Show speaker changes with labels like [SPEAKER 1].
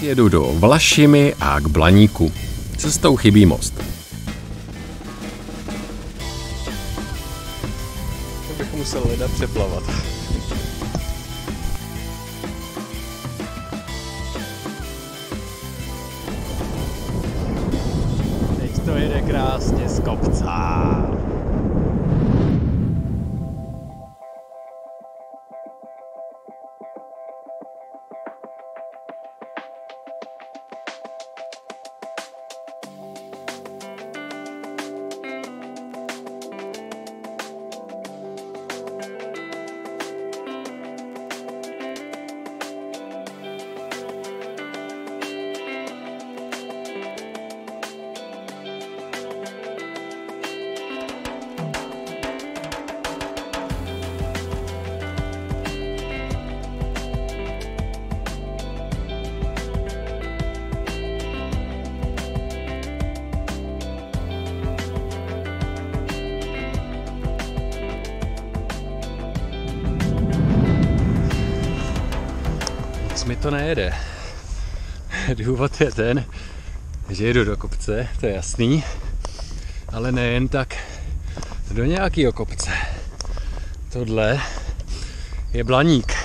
[SPEAKER 1] Jedu do Vlašimi a k Blaníku. Cestou chybí most.
[SPEAKER 2] To bych musel leda přeplavat. Teď to jede krásně z kopca.
[SPEAKER 1] Mi to nejede. Důvod je ten, že jedu do kopce, to je jasný, ale nejen tak do nějakého kopce. Tohle je Blaník.